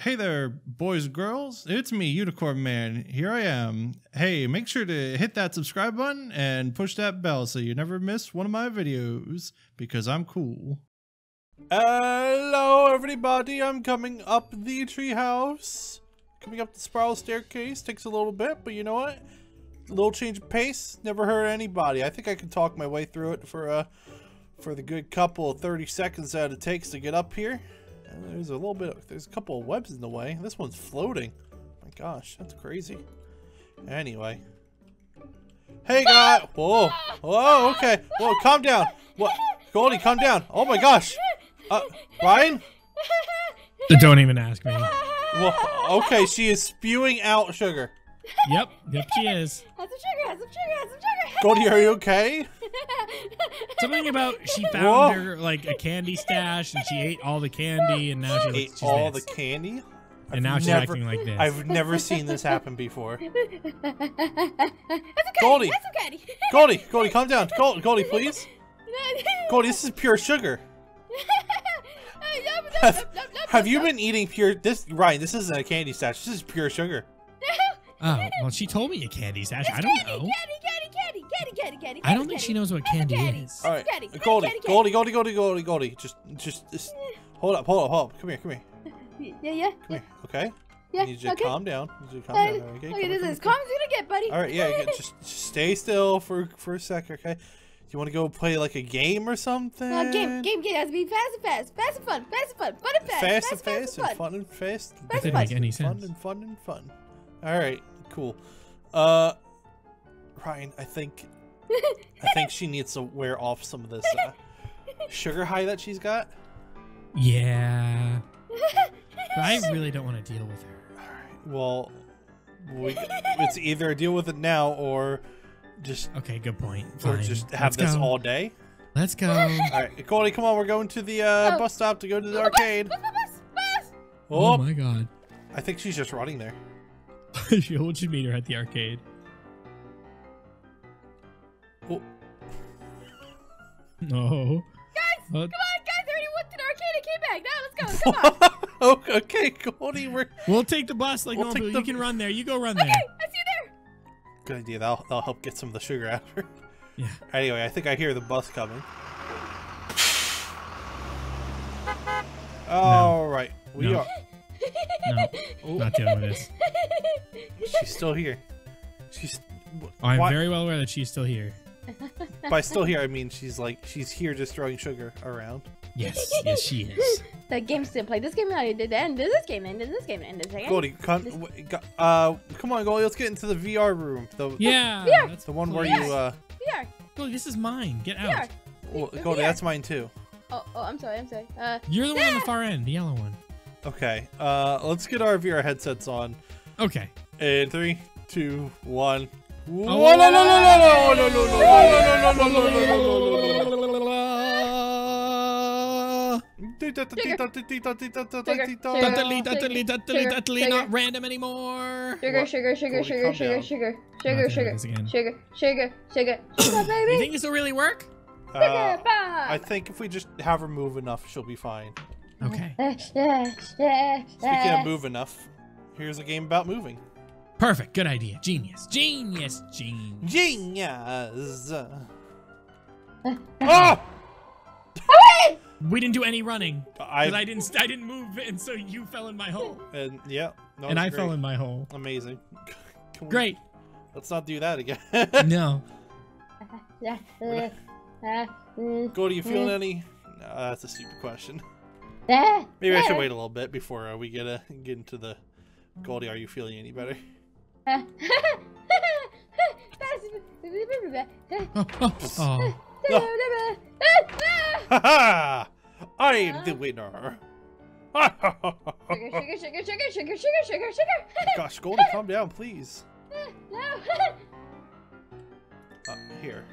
Hey there, boys and girls. It's me, Unicorn Man. Here I am. Hey, make sure to hit that subscribe button and push that bell so you never miss one of my videos because I'm cool. Hello, everybody. I'm coming up the treehouse. Coming up the spiral staircase takes a little bit, but you know what? A little change of pace never hurt anybody. I think I can talk my way through it for uh for the good couple of 30 seconds that it takes to get up here. And there's a little bit, there's a couple of webs in the way. This one's floating. My gosh, that's crazy. Anyway. Hey, guy. Whoa. Whoa, okay. Whoa, calm down. What? Goldy, calm down. Oh my gosh. Uh, Ryan? Don't even ask me. Well, okay, she is spewing out sugar. Yep, yep, she is. Have some sugar, have some sugar, have some sugar. Goldy, are you okay? Something about she found Whoa. her like a candy stash and she ate all the candy and now she Ate she's all this. the candy? and now she's never- acting like this. I've never seen this happen before. That's okay. Goldy. That's okay. Goldy, Goldy, calm down. Goldy, Goldy, please. Goldy, this is pure sugar. Have, have you been eating pure this Ryan, this isn't a candy stash. This is pure sugar. oh, well, she told me a candy stash. I don't know. Candy, candy, candy, candy, candy, candy. I don't think she knows what candy candy. is. All right. Candy, candy, Goldy, Goldy, Goldy, Goldy, Goldy, Goldy. Just just just hold up, hold up, hold up. Come here, come here. Yeah, yeah. Come here. Okay? Yeah, need you to okay. calm down. Need you to calm Uh, down. Okay, okay, come this come is calm as you gonna get, buddy. All right, yeah, yeah, just, just stay still for for a sec, okay? Do you want to go play like a game or something? Uh, game, game, game has to be fast and fast, fast and fun, fast and fun, fun and fast, Fast and fast, fast and fun. fun and fast. That Fast didn't and make any Fun and fun and fun. All right, cool. Uh, Ryan, I think I think she needs to wear off some of this uh, sugar high that she's got. Yeah. But I really don't want to deal with her. All right. Well, we, it's either deal with it now or just Okay, good point. or Fine. just have Let's this go. all day. Let's go. All right, Goldy, come on, we're going to the uh, Oh. bus stop to go to the Bus, arcade. bus, bus, bus. oh Oh, my god. I think she's just running there. she would meet her at the arcade. No. Guys, What? come on, guys, I already went to the arcade and came back. Now let's go. Come on. oh, okay, Goldy, we're We'll take the bus like We'll normal. take You the- can run there. You go run there. okay, I see you there. good idea. That'll that'll help get some of the sugar out of her. Yeah. Anyway, I think I hear the bus coming. All right, we No. are. No, Oh, not dealing with this. she's still here. She's. I'm why- very well aware that she's still here. By still here, I mean she's like she's here just throwing sugar around. Yes, yes, she is. The game still play this game. I did end this game. End this game. End this game. Goldy, come, w- go- uh, come on, Goldy, let's get into the VR room. The Yeah, Yeah. that's the one where Yes. you uh. VR. Goldy, this is mine. Get VR. out. Well, Yeah. Goldy, that's mine too. Oh, oh, I'm sorry. I'm sorry. Uh, You're the one on the far end, the yellow one. Okay, uh, let's get our VR headsets on. Okay. In three, two, one. Whoa, no, no, no, no, no, no, no, no, no, no, no, no, no, no, no, no. Dudley, Dudley, Dudley, Sugar, Dudley, sugar. not random anymore. sugar, What? sugar, sugar, sugar, sugar, sugar, sugar, sugar, sugar, sugar, sugar, sugar, You think this will really work? Uh, I think if we just have her move enough, she'll be fine. Okay. Speaking of move enough, here's a game about moving. Perfect. Good idea. Genius. Genius. Genius. Genius. Ah! We didn't do any running I I, didn't. I didn't move, and so you fell in my hole, and yeah, no, and I great. fell in my hole. Amazing. We- Great. Let's not do that again. No. Goldy, you feeling any? No, that's a stupid question. Maybe I should wait a little bit before uh, we get uh, get into the. Goldy, are you feeling any better? Oh, oh, oh. Ha ha! I am the winner. Sugar, sugar, sugar, sugar, sugar, sugar, sugar, sugar. Gosh, Goldy, calm down, please. No. Uh, here,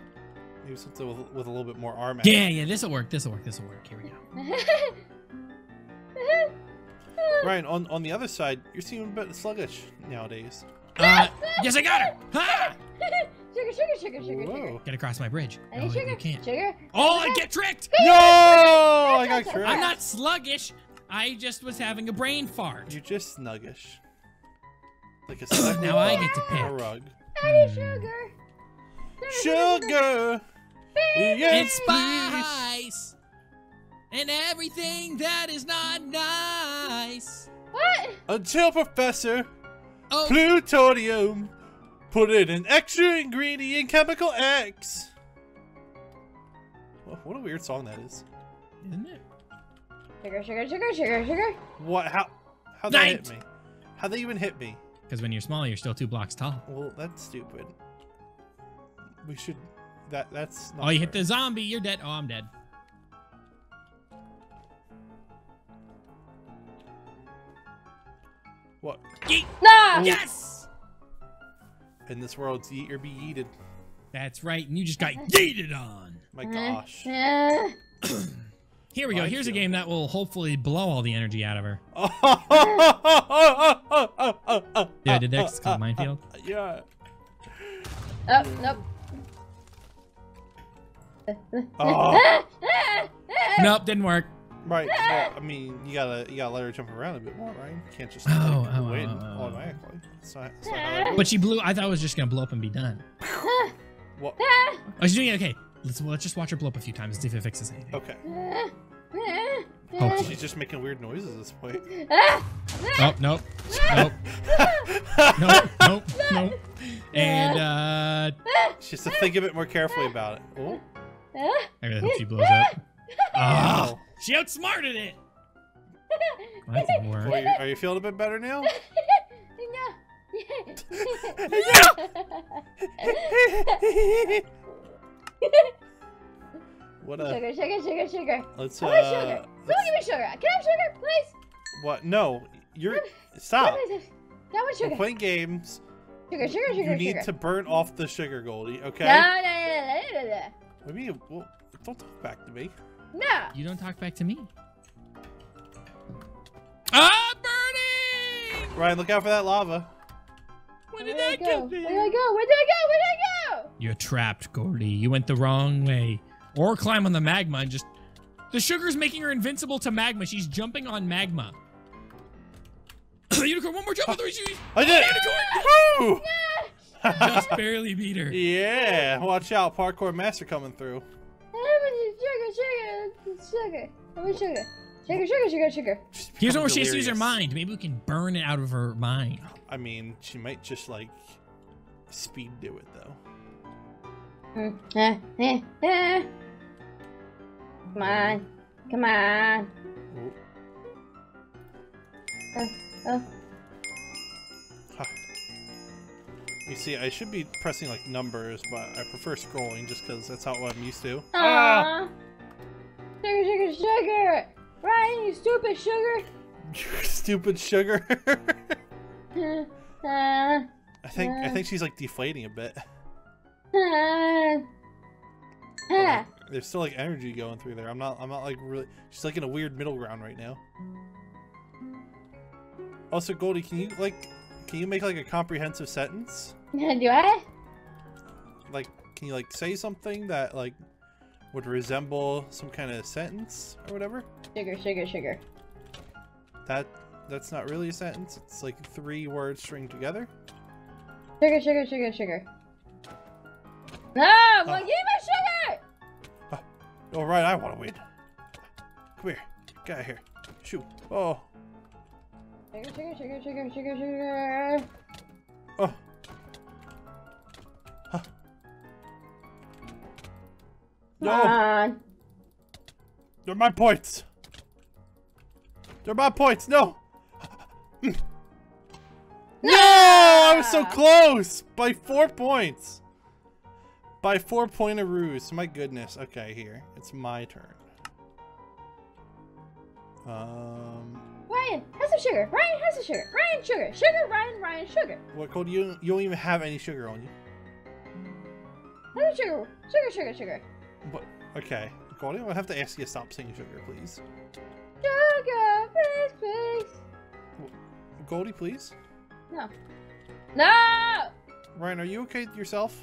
maybe something with, with a little bit more arm. Yeah, yeah. This will work. This will work. This will work. Here we go. Ryan, on on the other side, you're seeming a bit sluggish nowadays. Yes, I got her. Ha! Sugar, sugar, sugar, sugar, sugar. Whoa! Get across my bridge. I Oh, need you sugar, can't. sugar. Oh, I get tricked. No! I got tricked. I'm not sluggish. I just was having a brain fart. You're just snuggish. Like a snuggle Now I get to on a rug. Daddy Hmm. sugar. Sugar. And Yes, please. spice. And everything that is not nice. What? Until Professor Oh, Plutonium put in an extra ingredient chemical X. Wha- What a weird song that is. isn't it? Sugar, sugar, sugar, sugar, sugar. What? How? How they hit me? How they even hit me? Because when you're small, you're still two blocks tall. Well, that's stupid. We should. That that's. Not Oh, you hit the zombie, you're dead. Oh, I'm dead. What? Yeet. Nah. Yes! In this world, it's eat or be yeeted. That's right, and you just got yeeted on. My gosh. Here we go. I Here's a game that will hopefully blow all the energy out of her. Yeah, I did that 'cause it's called Minefield. Yeah. oh, nope. Oh, Nope, didn't work. Right. Well, I mean, you gotta you gotta let her jump around a bit more, right? You can't just let Oh, her oh, win oh, oh. automatically. That's not, that's not how. But she blew. I thought it was just gonna blow up and be done. What? Oh, she's doing it. Okay, let's well, let's just watch her blow up a few times and see if it fixes anything. Okay. Hopefully. She's just making weird noises at this point. Oh, nope, nope, nope, nope, nope. And uh, She has to think a bit more carefully about it. Oh, I really hope she blows up. Wow. She outsmarted it. Well, that didn't work. Well, are, you, are you feeling a bit better now? No. what a. Sugar, sugar, sugar, sugar. Let's. I want sugar. Uh, Someone let's give me sugar. Can I have sugar, please? what? No, you're. Stop. Please, please. I want We're sugar. playing games. Sugar, sugar, sugar, You need sugar. to burn off the sugar, Goldy. Okay. No, no, no, no, no, no, What do you mean? Well, don't talk back to me. No. You don't talk back to me. Ah, burning! Ryan, look out for that lava. Where Where did did I that go? come Where did I go? Where did I go? Where did I go? You're trapped, Goldy. You went the wrong way. Or climb on the magma and just. The sugar's making her invincible to magma. She's jumping on magma. Unicorn, one more jump. Three, two, I did Unicorn! it! Woo! Just barely beat her. yeah, watch out, parkour master coming through. I want sugar, sugar, sugar. I want sugar. Sugar, sugar, sugar, sugar. Here's becoming where she has to use her mind. Maybe we can burn it out of her mind. I mean, she might just like speed do it though. Mm, eh, eh, eh. Come on. Come on. Ooh. Oh, oh. Huh. You see, I should be pressing like numbers, but I prefer scrolling just because that's how I'm used to. Ah! Sugar. Ryan, you stupid sugar. Stupid sugar. Uh, I think I think she's like deflating a bit. uh, uh. There's still like energy going through there. I'm not I'm not like really she's like in a weird middle ground right now. Also, Goldy, can you like can you make like a comprehensive sentence? Do I? Like can you like say something that like would resemble some kind of sentence or whatever? Sugar, sugar, sugar. That that's not really a sentence. It's like three words stringed together. Sugar, sugar, sugar, sugar. No! Oh. Well, give me my sugar! Oh, all right, I want to win. Come here, get out of here. Shoot. Oh, Sugar, sugar, sugar, sugar, sugar, sugar. oh. No, on. they're my points. They're my points. No. No, I was so close by four points. By four pointeroos. My goodness. Okay, here. It's my turn. Um, Ryan, have some sugar. Ryan, have some sugar. Ryan, sugar. Sugar, Ryan, Ryan, sugar. what code? You you don't even have any sugar on you. Have some sugar. Sugar, sugar, sugar. Okay, Cody, I'm have to ask you to stop saying sugar, please. Sugar, please, please. Goldy, please. No. No! Ryan, are you okay yourself?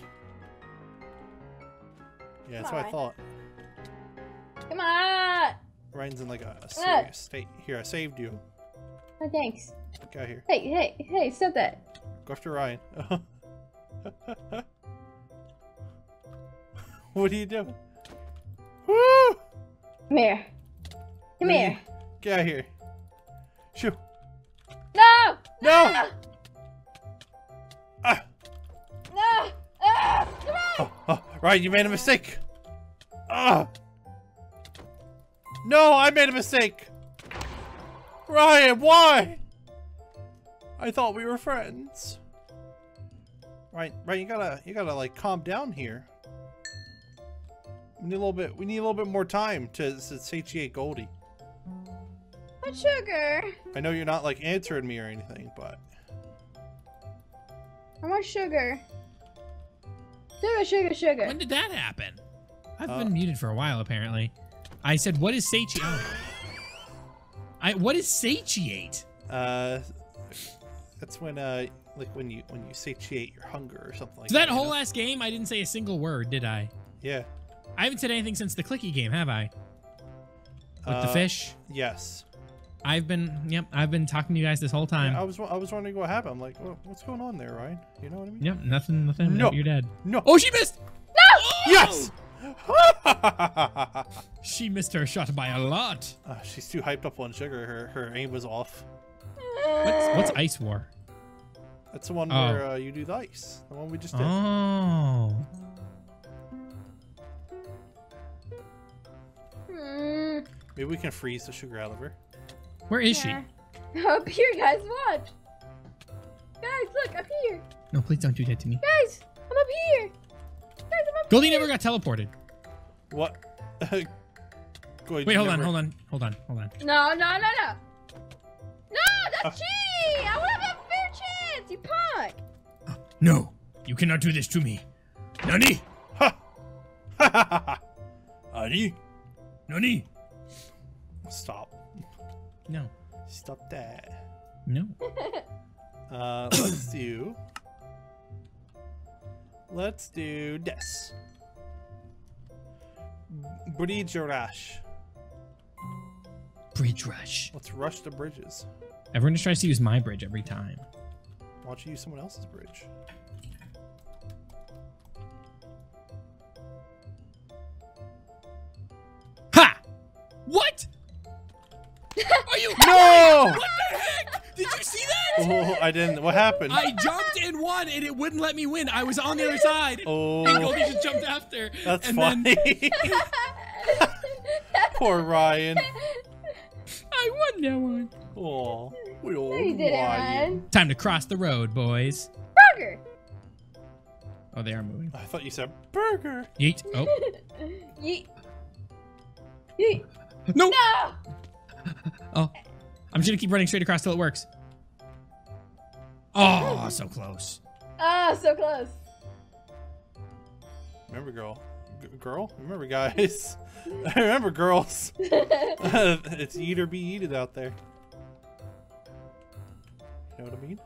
Yeah, that's what I thought. Come on! Ryan's in like a, a serious state. Here, I saved you. Oh, thanks. Get out here. Hey, hey, hey, stop that. Go after Ryan. what are you doing? Come here. Come here. Get out of here. Shoo. No! No! Ah! No! Ah! Come on! Oh, oh, Ryan, you made a mistake. Ah! No, I made a mistake. Ryan, why? I thought we were friends. Right, right. You gotta, you gotta like calm down here. We need a little bit. We need a little bit more time to, to satiate Goldy. What sugar? I know you're not like answering me or anything, but I want sugar. Sugar, sugar, sugar. When did that happen? I've Uh, been muted for a while, apparently. I said, what is satiate? Oh. I, what is satiate? uh, that's when uh, like when you when you satiate your hunger or something like So that you whole know? last game, I didn't say a single word, did I? yeah. I haven't said anything since the clicky game, have I? With the Uh, fish. Yes. I've been, yep, I've been talking to you guys this whole time. Yeah, I was I was wondering what happened. I'm like, what, what's going on there, Ryan? You know what I mean? Yep, nothing, nothing. No. You're dead. No. Oh, she missed. No. Yes. She missed her shot by a lot. Uh, she's too hyped up on sugar. Her her aim was off. What's, what's Ice War? That's the one Oh. where uh, you do the ice. The one we just did. Oh. Maybe we can freeze the sugar out of her. Where is she? Up here, guys, watch. Guys, look, up here. No, please don't do that to me. Guys, I'm up here. Guys, I'm up Goldy here. never got teleported. What? Wait, Wait, hold on, hold on, hold on, hold on. No, no, no, no. No, Uh. that's cheating. I want have a fair chance, you punk. No, you cannot do this to me. Nani? Ha! Ha ha ha ha! Honey, Nani? Stop. No, Stop that. no. Uh, let's do. Let's do this. Bridge rush. Bridge rush. Let's rush the bridges. Everyone just tries to use my bridge every time. Why don't you use someone else's bridge? Ha! What? Are you? No! What the heck? Did you see that? Oh, I didn't. What happened? I jumped and won, and it wouldn't let me win. I was on the other side. Oh. And Oh, Goldy just jumped after. that's and funny. Then Poor Ryan. I won that one. Oh, we all No, you didn't, Ryan. Ryan. Time to cross the road, boys. Burger. Oh, they are moving. I thought you said burger. Yeet. Oh. Yeet. Yeet. No. No. Oh. I'm just gonna keep running straight across till it works. Oh, so close. Ah, so close. Remember, girl. G- girl? Remember, guys. Remember, girls. it's eat or be eaten out there. You know what I mean?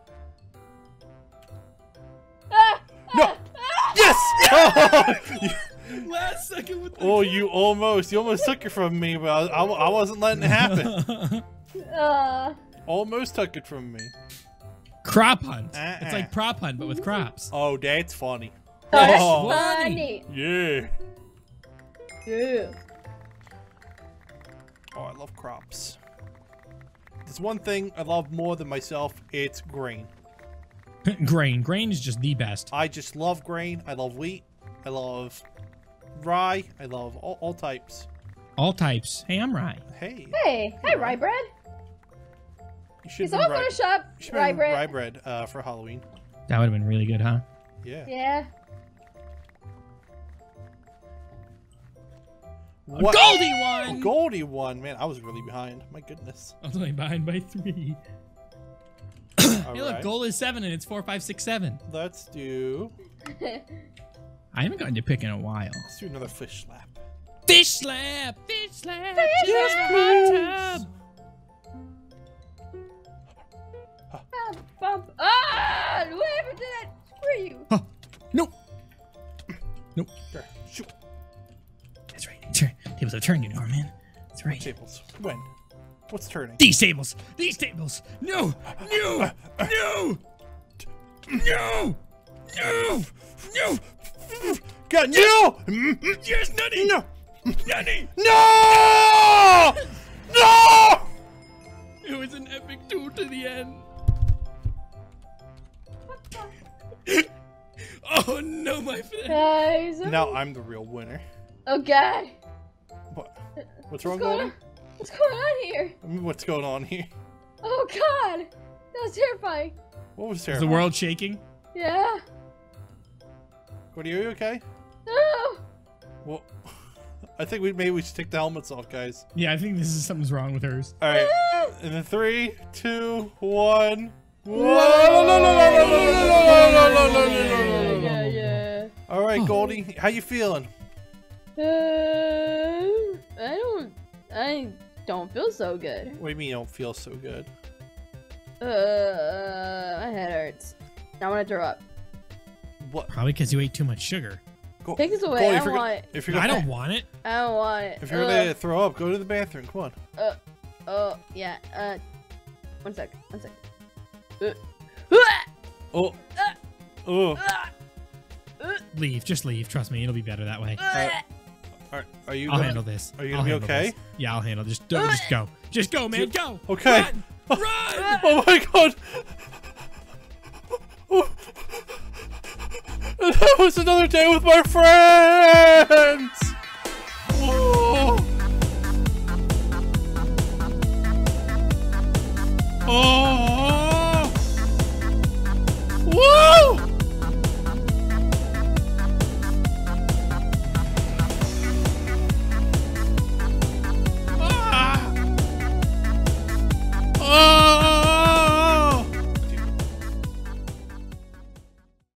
Ah, No. ah, ah. Yes! You- Last second with oh, you almost, you almost took it from me, but I, I, I wasn't letting it happen. Ah. almost took it from me. Crop hunt. Uh-uh. It's like prop hunt, but with crops. Oh, that's funny. That's Oh. funny. Yeah. Yeah. Oh, I love crops. There's one thing I love more than myself. It's grain. grain. Grain is just the best. I just love grain. I love wheat. I love rye. I love all, all types. All types. Hey, I'm Rye. Hey, Hey, hey, rye bread. you should Is have someone rye, going to shop you should rye bread? rye bread uh, for Halloween. That would have been really good, huh? Yeah. Yeah. What? Goldy won! Goldy won, man. I was really behind. My goodness. I was only behind by three. All hey, look, goal is seven, and it's four, five, six, seven. Let's do. I haven't gotten to pick in a while. Let's do another fish slap. Fish slap! Fish slap! Fish Just slap! for hot tub. Bump, bump. Ah! Whoever did that, screw you. Huh. Nope. Nope. There. Shoot. That's right. Turn. Tables have turned, unicorn man. That's right. Tables. it's turning. These tables! These tables! No! No! No! No! No! No! God, no! Yes, Nutty! No! Nutty! No! No! It was an epic tour to the end. oh no, my friend. Guys. Now I'm the real winner. Oh god. What? What's wrong, What's going on? What's going on here? I mean, What's going on here? Oh god. That was terrifying. What was terrifying? Is the world shaking? Yeah. Goldy, are you okay? No. Well, I think we maybe we should take the helmets off, guys. Yeah, I think this is something's wrong with hers. All right. And then three, two, one. Whoa! Yeah, yeah. All right, Goldy, how you feeling? Uh, I don't. I don't feel so good. What do you mean you don't feel so good? Uh, my head hurts. I want to throw up. What? Probably because you ate too much sugar. Go- Take this away. Goldy, I if don't want gonna- it. If you're I gonna, don't want it. I don't want it. if you're Ugh. gonna throw up, go to the bathroom. Come on. Uh, oh, yeah. Uh, one sec. One sec. Uh! Oh. Oh. Leave, just leave. Trust me, it'll be better that way. Ah! Are, are you? I'll gonna- handle this. Are you I'll gonna be okay? this. Yeah, I'll handle. Just, don't- just go. Just go, man. Go. Okay. Run. Run. Oh my god! That was another day with my friends!